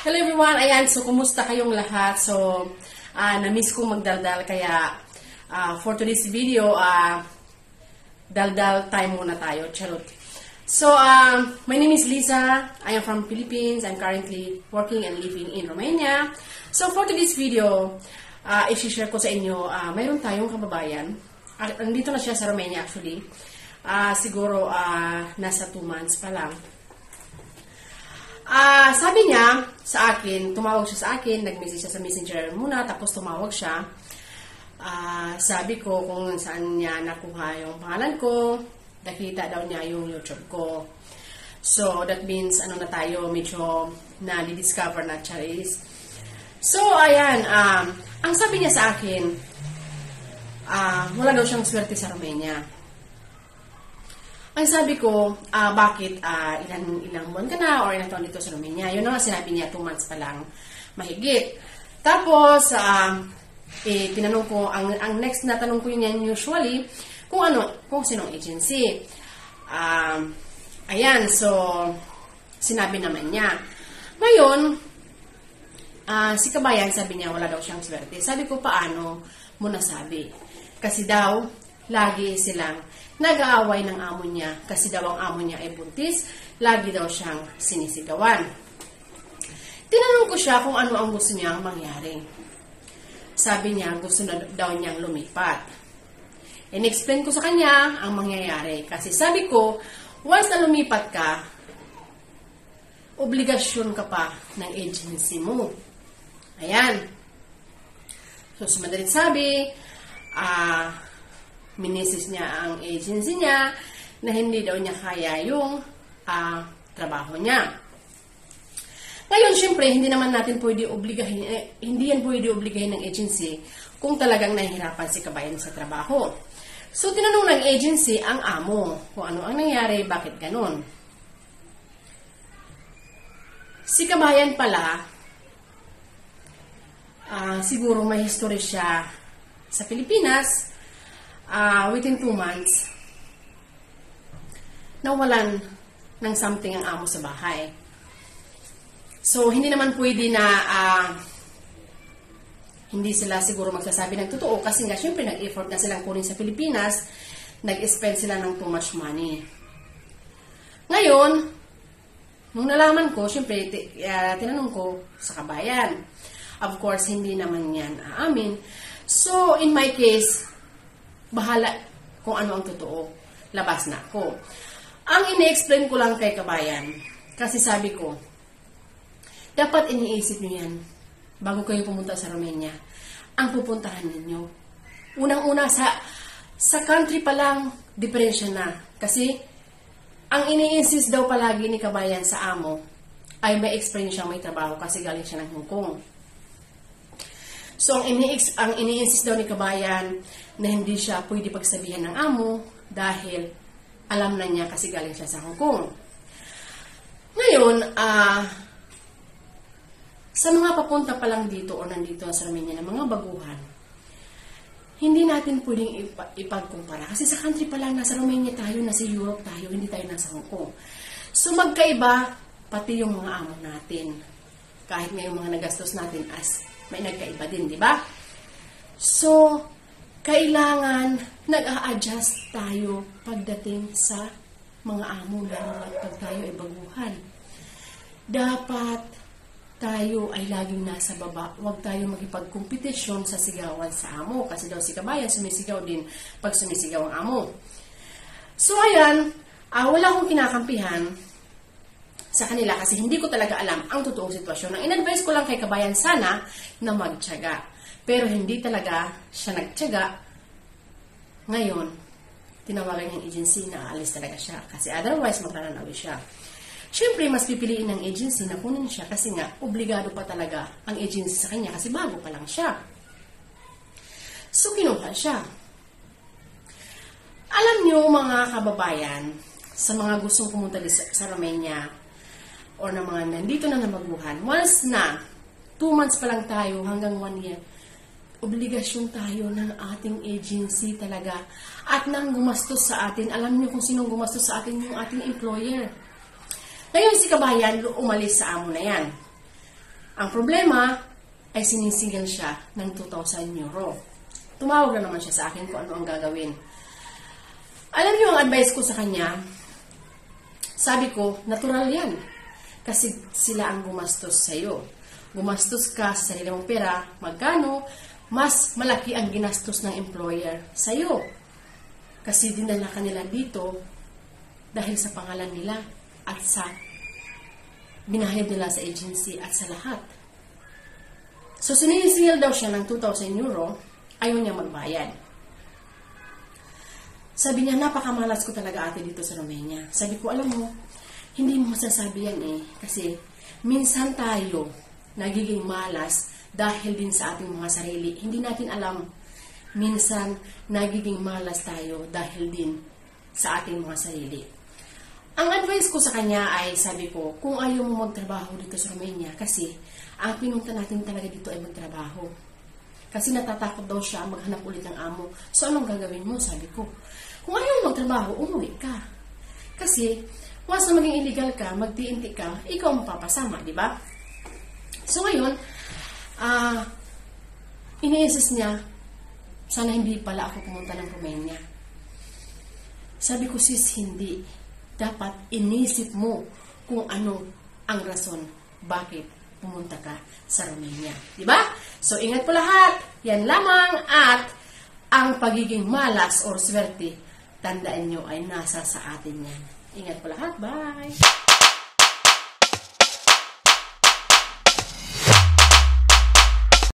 Hello everyone! Ayan, so kumusta kayong lahat? So, ah na-miss kong magdaldal kaya ah, for today's video, ah daldal time muna tayo. Charot. So, um, my name is Lisa. I am from Philippines. I'm currently working and living in Romania. So, for today's video, uh, i-share ko sa inyo, ah mayroon tayong kababayan. Ah, nandito na siya sa Romania actually. Ah siguro ah nasa 2 months pa lang. Ah, sabi niya sa akin, tumawag siya sa akin, nag-message siya sa Messenger muna, tapos tumawag siya. Ah, sabi ko kung saan niya nakuha yung pangalan ko, nakita daw niya yung YouTube ko. So, that means, ano na tayo, medyo na-discover na Charis. So, ayan, um, ang sabi niya sa akin, ah, wala daw siyang swerte sa Romania. Ang sabi ko, ah, bakit ah, ilan, ilang buwan ka na or ilang taon dito sa Romania? Yun na sinabi niya, two months pa lang mahigit. Tapos, ah, eh, tinanong ko, ang, ang next na tanong ko yun usually, kung ano, kung sinong agency. Um, ayan, so, sinabi naman niya. Ngayon, ah, si Kabayan, sabi niya, wala daw siyang swerte. Sabi ko, paano mo nasabi? Kasi daw, lagi silang nag-aaway ng amo niya kasi daw ang amo niya ay buntis, lagi daw siyang sinisigawan. Tinanong ko siya kung ano ang gusto niyang mangyari. Sabi niya, gusto na daw niyang lumipat. In-explain ko sa kanya ang mangyayari. Kasi sabi ko, once na lumipat ka, obligasyon ka pa ng agency mo. Ayan. So, sa madalit sabi, ah, minisis niya ang agency niya na hindi daw niya kaya yung ah, trabaho niya. Ngayon, syempre, hindi naman natin pwede obligahin, eh, hindi yan pwede obligahin ng agency kung talagang nahihirapan si kabayan sa trabaho. So, tinanong ng agency ang amo kung ano ang nangyari, bakit ganon. Si kabayan pala, ah, siguro may history siya sa Pilipinas, ah, within two months, nawalan ng something ang amo sa bahay. So, hindi naman pwede na ah, hindi sila siguro magsasabi ng totoo kasi nga, syempre, nag-effort na silang kunin sa Pilipinas, nag-spend sila ng too much money. Ngayon, nung nalaman ko, syempre, ah, tinanong ko sa kabayan. Of course, hindi naman yan aamin. So, in my case, bahala kung ano ang totoo. Labas na ako. Ang ini-explain ko lang kay kabayan, kasi sabi ko, dapat iniisip nyo yan bago kayo pumunta sa Romania. Ang pupuntahan ninyo. Unang-una, sa, sa country pa lang, diferensya na. Kasi, ang ini-insist daw palagi ni kabayan sa amo, ay may experience siyang may trabaho kasi galing siya ng Hong Kong. So, ang, ini ang ini-insist daw ni kabayan na hindi siya pwede pagsabihan ng amo dahil alam na niya kasi galing siya sa Hong Kong. Ngayon, ah, sa mga papunta pa lang dito o nandito sa Romania ng mga baguhan, hindi natin pwedeng ipa- ipagkumpara. Kasi sa country pa lang, nasa Romania tayo, nasa Europe tayo, hindi tayo nasa Hong Kong. So magkaiba, pati yung mga amo natin. Kahit ngayong mga nagastos natin as may nagkaiba din, di ba? So, kailangan nag-a-adjust tayo pagdating sa mga amo, lalo na pag tayo ay baguhan. Dapat tayo ay laging nasa baba. Huwag tayo magipagkompetisyon sa sigawan sa amo. Kasi daw si kabayan sumisigaw din pag sumisigaw ang amo. So ayan, ah, wala akong kinakampihan sa kanila kasi hindi ko talaga alam ang totoong sitwasyon. Ang in-advise ko lang kay kabayan sana na magtyaga. Pero hindi talaga siya nagtyaga. Ngayon, tinawagan niyang agency na aalis talaga siya. Kasi otherwise, magrananawi siya. Siyempre, mas pipiliin ng agency na kunin siya kasi nga, obligado pa talaga ang agency sa kanya kasi bago pa lang siya. So, kinuha siya. Alam niyo, mga kababayan, sa mga gustong pumunta sa Romania or na mga nandito na namaguhan, once na, two months pa lang tayo hanggang one year, obligasyon tayo ng ating agency talaga at nang gumastos sa atin. Alam niyo kung sinong gumastos sa atin yung ating employer. Ngayon si Kabayan umalis sa amo na yan. Ang problema ay sinisingil siya ng 2,000 euro. Tumawag na naman siya sa akin kung ano ang gagawin. Alam niyo ang advice ko sa kanya, sabi ko, natural yan. Kasi sila ang gumastos sa iyo. Gumastos ka sa sarili mong pera, magkano, mas malaki ang ginastos ng employer sa iyo. Kasi dinala ka nila dito dahil sa pangalan nila at sa binahid nila sa agency at sa lahat. So, sinisingil daw siya ng 2,000 euro, ayaw niya magbayad. Sabi niya, napakamalas ko talaga ate dito sa Romania. Sabi ko, alam mo, hindi mo masasabi yan eh. Kasi minsan tayo nagiging malas dahil din sa ating mga sarili. Hindi natin alam. Minsan nagiging malas tayo dahil din sa ating mga sarili. Ang advice ko sa kanya ay sabi ko, kung ayaw mo magtrabaho dito sa Romania, kasi ang pinunta natin talaga dito ay magtrabaho. Kasi natatakot daw siya maghanap ulit ng amo. So, anong gagawin mo? Sabi ko. Kung ayaw mo magtrabaho, umuwi ka. Kasi, once na maging illegal ka, magtiinti ka, ikaw mapapasama, di ba? So, ngayon, ah, iniisis niya, sana hindi pala ako pumunta ng Romania. Sabi ko, sis, hindi. Dapat inisip mo kung ano ang rason bakit pumunta ka sa Romania. Di ba? So, ingat po lahat. Yan lamang at ang pagiging malas or swerte, tandaan nyo ay nasa sa atin yan. Ingat po lahat. Bye!